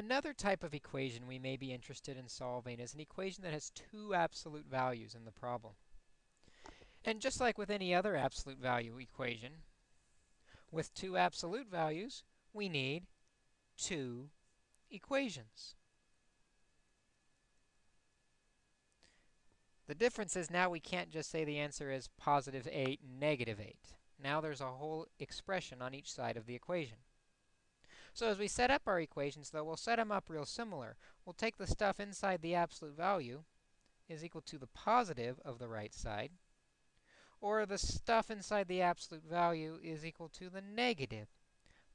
Another type of equation we may be interested in solving is an equation that has two absolute values in the problem. And just like with any other absolute value equation, with two absolute values, we need two equations. The difference is now we can't just say the answer is positive 8 and negative 8. Now there's a whole expression on each side of the equation. So as we set up our equations, though, we'll set them up real similar. We'll take the stuff inside the absolute value is equal to the positive of the right side, or the stuff inside the absolute value is equal to the negative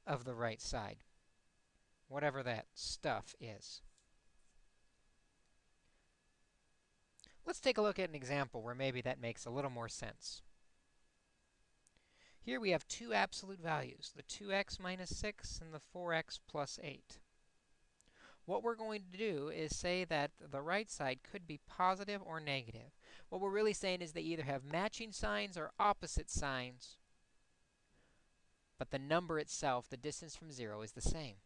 of the right side, whatever that stuff is. Let's take a look at an example where maybe that makes a little more sense. Here we have two absolute values, the 2x minus 6 and the 4x plus 8. What we're going to do is say that the right side could be positive or negative. What we're really saying is they either have matching signs or opposite signs, but the number itself, the distance from 0, is the same.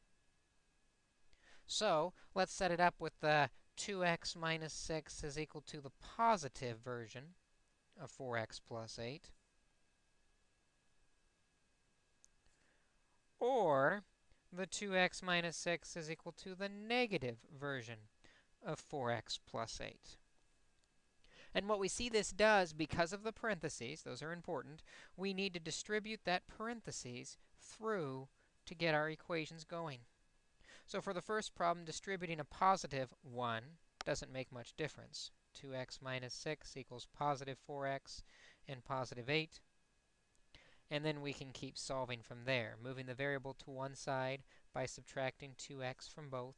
So let's set it up with the 2x minus 6 is equal to the positive version of 4x plus 8. Or the 2x minus 6 is equal to the negative version of 4x plus 8. And what we see this does, because of the parentheses, those are important, we need to distribute that parentheses through to get our equations going. So for the first problem, distributing a positive 1 doesn't make much difference. 2x minus 6 equals positive 4x and positive 8. And then we can keep solving from there, moving the variable to one side by subtracting 2x from both.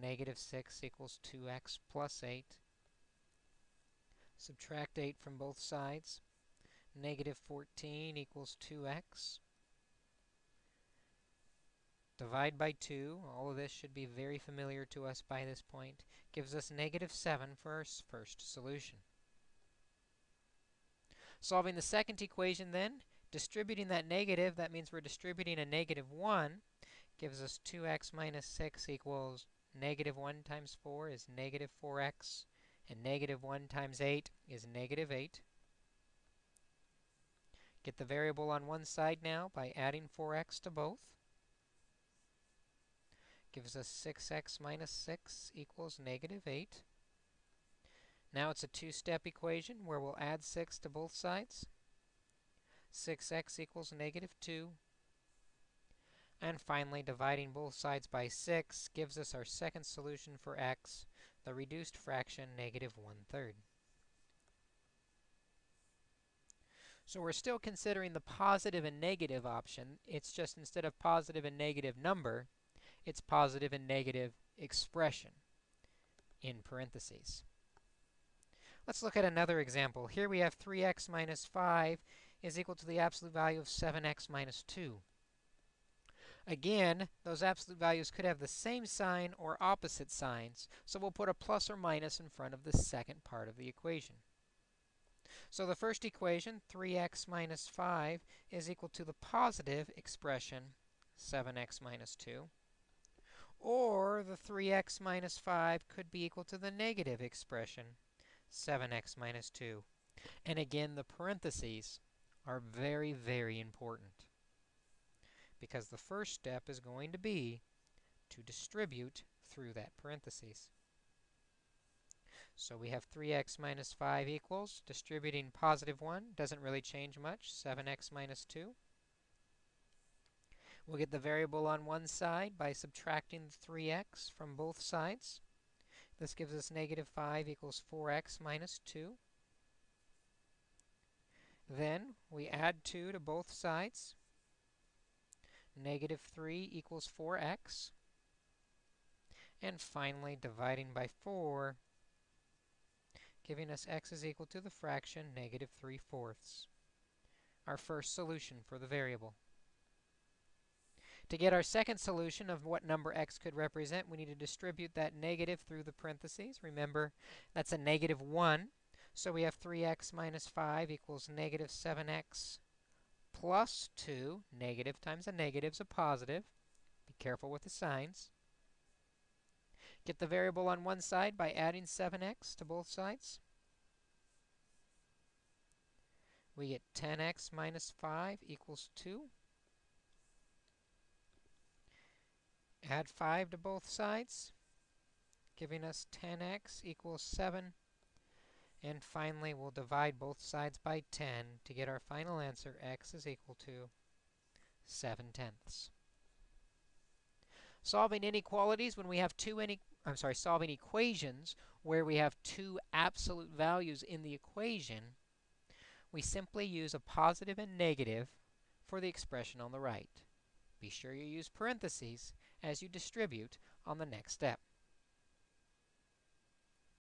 Negative 6 equals 2x plus 8. Subtract 8 from both sides. Negative 14 equals 2x. Divide by 2. All of this should be very familiar to us by this point. Gives us negative 7 for our first solution. Solving the second equation then, distributing that negative, that means we're distributing a negative 1, gives us 2x minus 6 equals negative 1 times 4 is negative 4x, and negative 1 times 8 is negative 8. Get the variable on one side now by adding 4x to both gives us 6x minus 6 equals negative 8. Now it's a two-step equation where we'll add 6 to both sides. 6x equals negative 2. And finally, dividing both sides by 6 gives us our second solution for x, the reduced fraction negative 1 third. So we're still considering the positive and negative option. It's just instead of positive and negative number, its positive and negative expression in parentheses. Let's look at another example. Here we have 3x minus 5 is equal to the absolute value of 7x minus 2. Again, those absolute values could have the same sign or opposite signs, so we'll put a plus or minus in front of the second part of the equation. So the first equation, 3x minus 5, is equal to the positive expression, 7x minus 2. Or the 3x minus 5 could be equal to the negative expression, 7x minus 2. And again, the parentheses are very, very important. Because the first step is going to be to distribute through that parentheses. So we have 3x minus 5 equals, distributing positive 1, doesn't really change much, 7x minus 2. We'll get the variable on one side by subtracting 3x from both sides. This gives us negative 5 equals 4x minus 2. Then we add 2 to both sides. Negative 3 equals 4x. And finally, dividing by 4, giving us x is equal to the fraction negative 3 fourths, our first solution for the variable. To get our second solution of what number x could represent, we need to distribute that negative through the parentheses. Remember, that's a negative 1. So we have 3x minus 5 equals negative 7x plus 2. Negative times a negative is a positive. Be careful with the signs. Get the variable on one side by adding 7x to both sides. We get 10x minus 5 equals 2. Add 5 to both sides, giving us 10x equals 7. And finally, we'll divide both sides by 10 to get our final answer, x is equal to 7 tenths. Solving inequalities when we have two any I'm sorry, solving equations where we have two absolute values in the equation, we simply use a positive and negative for the expression on the right. Be sure you use parentheses as you distribute on the next step.